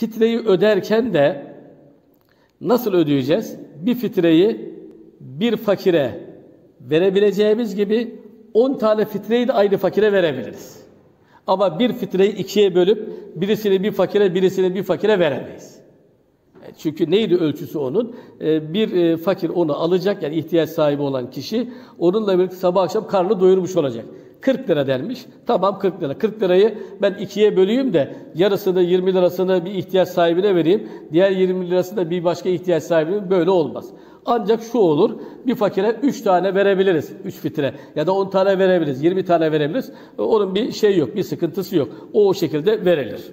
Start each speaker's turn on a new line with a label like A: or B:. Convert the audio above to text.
A: Fitreyi öderken de nasıl ödeyeceğiz? Bir fitreyi bir fakire verebileceğimiz gibi 10 tane fitreyi de aynı fakire verebiliriz. Ama bir fitreyi ikiye bölüp birisini bir fakire, birisini bir fakire veremeyiz. E, Çünkü neydi ölçüsü onun? E, Bir e, fakir onu alacak yani ihtiyaç sahibi olan kişi onunla birlikte sabah akşam karnını doyurmuş olacak. 40 lira denmiş. Tamam 40 lira. 40 lirayı ben ikiye böleyim de yarısını 20 lirasını bir ihtiyaç sahibine vereyim. Diğer 20 lirasını da bir başka ihtiyaç sahibine böyle olmaz. Ancak şu olur. Bir fakire 3 tane verebiliriz. 3 fitre. Ya da 10 tane verebiliriz. 20 tane verebiliriz. Onun bir şey yok. Bir sıkıntısı yok. O o şekilde verilir.